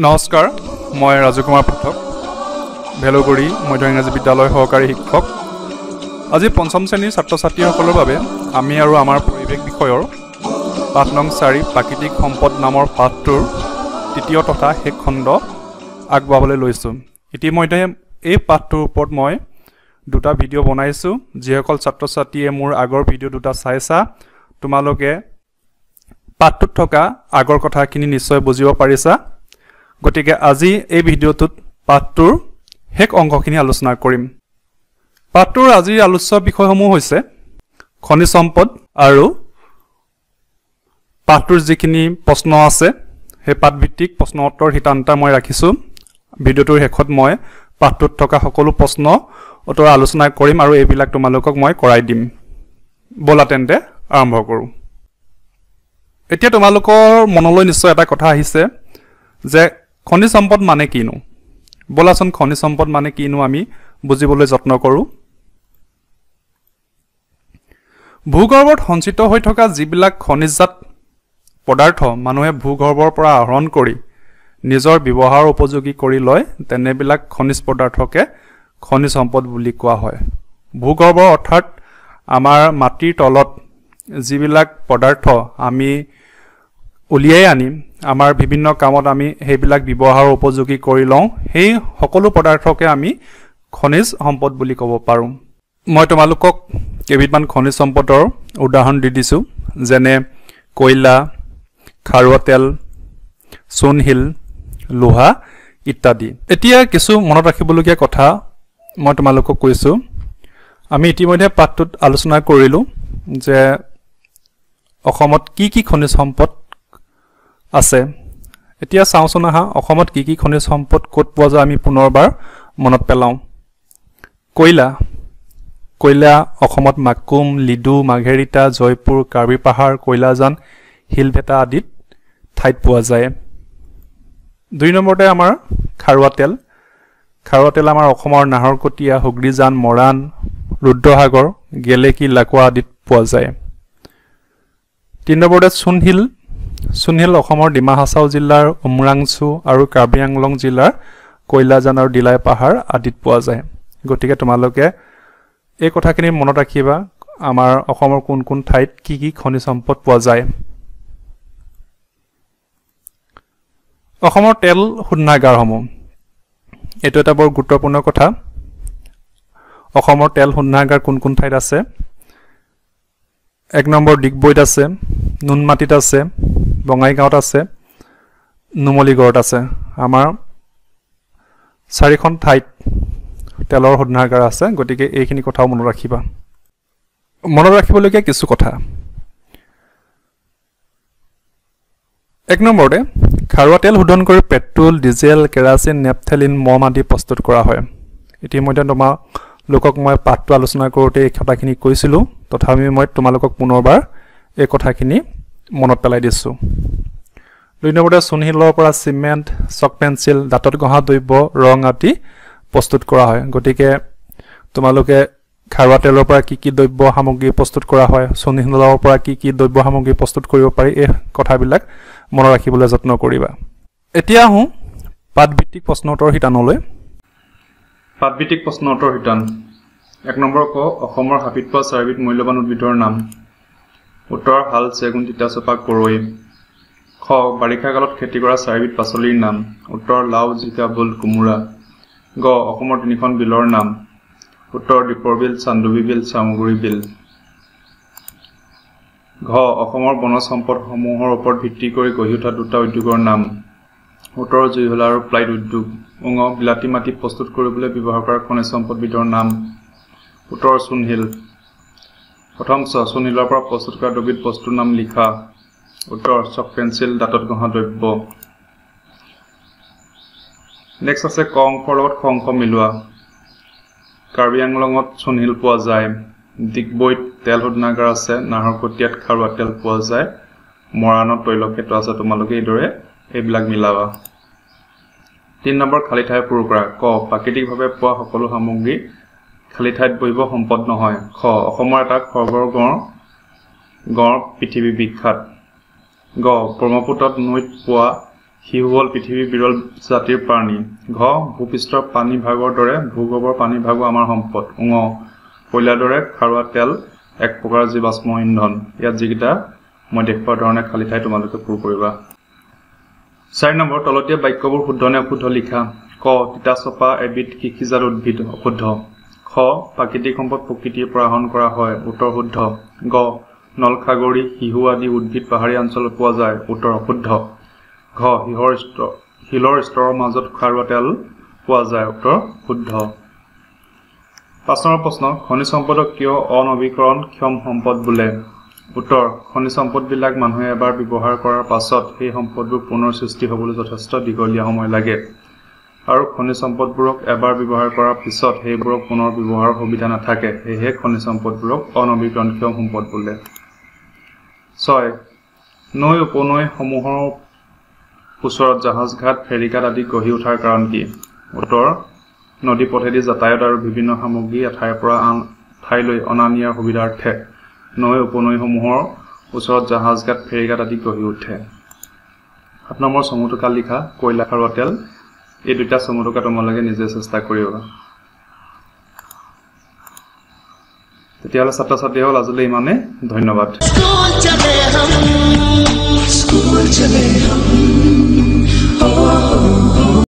নমস্কাৰ মই ৰাজু কুমাৰ পাঠক ভেলুগুৰি মধ্য ইংৰাজী বিদ্যালয় সহকাৰী শিক্ষক। আজি পঞ্চম শ্ৰেণীৰ ছাত্ৰ ছাত্ৰীসকলৰ বাবে আমি আৰু আমাৰ পৰিৱেশ বিষয়ৰ পাঠ নং চাৰি প্ৰাকৃতিক সম্পদ নামৰ পাঠটোৰ তৃতীয় তথা শেষ খণ্ড আগবঢ়াবলৈ লৈছোঁ। ইতিমধ্যে এই পাঠটোৰ ওপৰত মই দুটা ভিডিঅ' বনাইছোঁ। যিসকল ছাত্ৰ ছাত্ৰীয়ে মোৰ আগৰ ভিডিঅ' দুটা চাইছা তোমালোকে পাঠটোত থকা আগৰ কথাখিনি নিশ্চয় বুজিব পাৰিছা। গতিকে আজি এই ভিডিঅ'টোত পাঠটোৰ শেষ অংশখিনি আলোচনা কৰিম। পাঠটোৰ আজিৰ আলোচ্য বিষয়সমূহ হৈছে খনিজ সম্পদ আৰু পাঠটোৰ যিখিনি প্ৰশ্ন আছে সেই পাঠভিত্তিক প্ৰশ্ন উত্তৰ শিতান্তা মই ৰাখিছোঁ। ভিডিঅ'টোৰ শেষত মই পাঠটোত থকা সকলো প্ৰশ্ন উত্তৰ আলোচনা কৰিম আৰু এইবিলাক তোমালোকক মই কৰাই দিম। ব'লা তেন্তে আৰম্ভ কৰোঁ। এতিয়া তোমালোকৰ মনলৈ নিশ্চয় এটা কথা আহিছে যে খনিজ সম্পদ মানে কিনো? ব'লাচোন খনিজ সম্পদ মানে কিনো আমি বুজিবলৈ যত্ন কৰোঁ? ভূগৰ্ভত সঞ্চিত হৈ থকা যিবিলাক খনিজজাত পদাৰ্থ মানুহে ভূগৰ্ভৰ পৰা আহৰণ কৰি নিজৰ ব্যৱহাৰ উপযোগী কৰি লয় তেনেবিলাক খনিজ পদাৰ্থকে খনিজ সম্পদ বুলি কোৱা হয়। ভূগৰ্ভ অৰ্থাৎ আমাৰ মাটিৰ তলত যিবিলাক পদাৰ্থ আমি উলিয়াই আনি আমাৰ বিভিন্ন কামত আমি সেইবিলাক ব্যৱহাৰ উপযোগী কৰি লওঁ সেই সকলো পদাৰ্থকে আমি খনিজ সম্পদ বুলি ক'ব পাৰোঁ। মই তোমালোকক কেইবিধমান খনিজ সম্পদৰ উদাহৰণ দি দিছোঁ যেনে কয়লা খাৰুৱা তেল চূণশিল লোহা ইত্যাদি। এতিয়া কিছু মনত ৰাখিবলগীয়া কথা মই তোমালোকক কৈছোঁ। আমি ইতিমধ্যে পাঠটোত আলোচনা কৰিলোঁ যে অসমত কি কি খনিজ সম্পদ আছে। এতিয়া চাওঁচোন আহা অসমত কি কি খনিজ সম্পদ ক'ত পোৱা যায় আমি পুনৰবাৰ মনত পেলাওঁ। কয়লা। কয়লা অসমত মাকুম লিডু মাঘেৰিটা জয়পুৰ কাৰ্বি পাহাৰ কয়লাজান শিলভেটা আদিত ঠাইত পোৱা যায়। দুই নম্বৰতে আমাৰ খাৰুৱা তেল। খাৰুৱা তেল আমাৰ অসমৰ নাহৰকটীয়া হুগ্ৰীজান মৰাণ ৰুদ্ৰসাগৰ গেলেকী লাকুৱা আদিত পোৱা যায়। তিনি নম্বৰতে চূণশিল চূণশিল অসমৰ ডিমা হাছাও জিলাৰ উমৰাংচু আৰু কাৰ্বি আংলং জিলাৰ কয়লাজান আৰু ডিলাই পাহাৰ আদিত পোৱা যায়। গতিকে তোমালোকে এই কথাখিনি মনত ৰাখিবা আমাৰ অসমৰ কোন কোন ঠাইত কি কি খনিজ সম্পদ পোৱা যায়। অসমৰ তেল শোধনাগাৰসমূহ এইটো এটা বৰ গুৰুত্বপূৰ্ণ কথা। অসমৰ তেল শোধনাগাৰ কোন কোন ঠাইত আছে? এক নম্বৰ ডিগবৈত আছে নুনমাটিত আছে বঙাইগাঁৱত আছে নুমলীগড়ত আছে। আমাৰ চাৰিখন ঠাইত তেলৰ শোধনাগাৰ আছে গতিকে এইখিনি কথাও মনত ৰাখিবা। মনত ৰাখিবলগীয়া কিছু কথা। এক নম্বৰতে খাৰুৱা তেল শোধন কৰি পেট্ৰল ডিজেল কেৰাচিন নেপথেলিন মম আদি প্ৰস্তুত কৰা হয়। ইতিমধ্যে তোমালোকক মই পাঠটো আলোচনা কৰোঁতে এই কথাখিনি কৈছিলোঁ। তথাপি মই তোমালোকক পুনৰবাৰ এই কথাখিনি মনত পেলাই দিছোঁ। দুই নম্বৰতে চূণশিলৰ পৰা চিমেণ্ট চক পেঞ্চিল দাঁতত ঘঁহা দ্ৰব্য ৰং আদি প্ৰস্তুত কৰা হয়। গতিকে তোমালোকে খাৰুৱা তেলৰ পৰা কি কি দ্ৰব্য সামগ্ৰী প্ৰস্তুত কৰা হয় চূণশিলৰ পৰা কি কি দ্ৰব্য সামগ্ৰী প্ৰস্তুত কৰিব পাৰি এই কথাবিলাক মনত ৰাখিবলৈ যত্ন কৰিবা। এতিয়া আহোঁ পাঠভিত্তিক প্ৰশ্ন উত্তৰ শিতানলৈ। পাঠভিত্তিক প্ৰশ্ন উত্তৰ শিতান। এক নম্বৰ ক অসমৰ হাবিত পোৱা চাৰিবিধ মূল্যৱান উদ্ভিদৰ নাম। উত্তৰ হাল চেগুন তিতাচপা কৰৈ খ বাৰিষা কালত খেতি কৰা চাৰিবিধ পাচলিৰ নাম। উত্তৰ লাও জিকা ভোল কোমোৰা। গ অসমৰ তিনিখন বিলৰ নাম। উত্তৰ দীপৰ বিল চান্দুবি বিল চামগুৰি বিল। ঘ অসমৰ বনজ সম্পদসমূহৰ ওপৰত ভিত্তি কৰি গঢ়ি উঠা দুটা উদ্যোগৰ নাম। উত্তৰ জুইশলা আৰু প্লাইড উদ্যোগ। উঙ বিলাতী মাটি প্ৰস্তুত কৰিবলৈ ব্যৱহাৰ কৰা খনিজ সম্পদবিধৰ নাম। উত্তৰ চূণশিল প্ৰথম চ পৰা প্ৰস্তুত কৰা দুবিধ বস্তুৰ নাম লিখা। উত্তৰ চক পেঞ্চিল দাঁতত ঘঁহা দ্ৰব্য নেক্সট আছে ক অংশৰ লগত খ অংশ মিলোৱা। কাৰ্বি আংলঙত চূণশিল পোৱা যায়। ডিগবৈত তেল শোধনাগাৰ আছে। নাহৰকটীয়াত খাৰুৱা তেল পোৱা যায়। মৰাণত তৈলক্ষেত্ৰ আছে। তোমালোকে এইদৰে এইবিলাক মিলাবা। তিনি নম্বৰ খালী ঠাই পূৰ কৰা। ক প্ৰাকৃতিকভাৱে পোৱা সকলো সামগ্ৰী খালী ঠাইত বহিব সম্পদ নহয়। খ অসমৰ এটা খৰ্গৰ গড় গড় পৃথিৱী বিখ্যাত। গ ব্ৰহ্মপুত্ৰত নৈত পোৱা শিশু হ'ল পৃথিৱীৰ বিৰল জাতিৰ প্ৰাণী। ঘ ভূপৃষ্ঠৰ পানীভাগৰ দৰে ভূগৰ্ভৰ পানীভাগো আমাৰ সম্পদ। ঙ কয়লাৰ দৰে খাৰুৱা তেল এক প্ৰকাৰৰ জীৱাশ্ম ইন্ধন। ইয়াত যিকেইটা মই দেখুওৱা ধৰণে খালী ঠাই তোমালোকে পূৰ কৰিবা। চাৰি নম্বৰ তলতীয়া বাক্যবোৰ শুদ্ধ নে অশুদ্ধ লিখা? ক তিতাচপা এবিধ কৃষিজাত উদ্ভিদ অশুদ্ধ খ প্ৰাকৃতিক সম্পদ প্ৰকৃতিৰ পৰা আহৰণ কৰা হয় উত্তৰ শুদ্ধ। গ নলসাগৰী শিশু আদি উদ্ভিদ পাহাৰীয়া অঞ্চলত পোৱা যায়। উত্তৰ অশুদ্ধ ঘ শিহৰ স্তৰ শিলৰ স্তৰৰ মাজত খাৰুৱা তেল পোৱা যায়। উত্তৰ শুদ্ধ। পাঁচ নম্বৰ প্ৰশ্ন খনিজ সম্পদক কিয় অনবীকৰণক্ষম সম্পদ বোলে? উত্তৰ খনিজ সম্পদবিলাক মানুহে এবাৰ ব্যৱহাৰ কৰাৰ পাছত সেই সম্পদবোৰ পুনৰ সৃষ্টি হ'বলৈ যথেষ্ট দীঘলীয়া সময় লাগে। আৰু খনিজ সম্পদবোৰক এবাৰ ব্যৱহাৰ কৰাৰ পিছত সেইবোৰক পুনৰ ব্যৱহাৰৰ সুবিধা নাথাকে। সেয়েহে খনিজ সম্পদবোৰক অনবীকৰণক্ষম সম্পদ বোলে। ছয়। নৈ উপনৈসমূহৰ ওচৰত জাহাজ ঘাট ফেৰীঘাট আদি গঢ়ি উঠাৰ কাৰণ কি? উত্তৰ নদী পথেদি যাতায়াত আৰু বিভিন্ন সামগ্ৰী এঠাইৰ পৰা আন ঠাইলৈ অনা নিয়াৰ সুবিধাৰ্থে নৈ উপনৈসমূহৰ ওচৰত জাহাজ ঘাট ফেৰীঘাট আদি গঢ়ি উঠে। সাত নম্বৰ চমুটোকা লিখা কয়লা খাৰুৱা তেল এই দুটা চমুটোকা তোমালোকে নিজে চেষ্টা কৰিবা। তেতিয়াহ'লে ছাত্ৰ ছাত্ৰীসকল আজিলৈ ইমানেই। ধন্যবাদ।